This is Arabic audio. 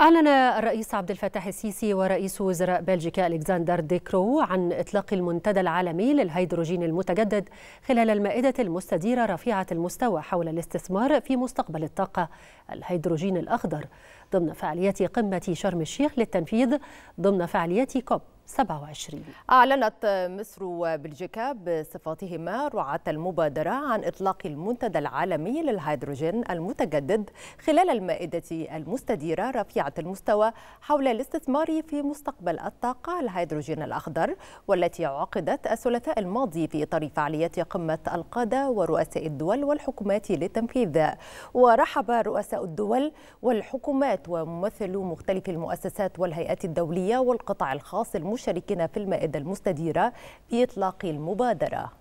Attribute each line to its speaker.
Speaker 1: أعلن الرئيس عبد الفتاح السيسي ورئيس وزراء بلجيكا ألكسندر ديكرو عن إطلاق المنتدى العالمي للهيدروجين المتجدد خلال المائدة المستديرة رفيعة المستوى حول الاستثمار في مستقبل الطاقة الهيدروجين الأخضر ضمن فعاليات قمة شرم الشيخ للتنفيذ ضمن فعاليات كوب. 27
Speaker 2: أعلنت مصر وبلجيكا بصفتهما رعاة المبادرة عن إطلاق المنتدى العالمي للهيدروجين المتجدد خلال المائدة المستديرة رفيعة المستوى حول الاستثمار في مستقبل الطاقة الهيدروجين الأخضر والتي عقدت الثلاثاء الماضي في إطار فعاليات قمة القادة ورؤساء الدول والحكومات للتنفيذ ورحب رؤساء الدول والحكومات وممثلو مختلف المؤسسات والهيئات الدولية والقطاع الخاص المشاركين في المائدة المستديرة بإطلاق المبادرة.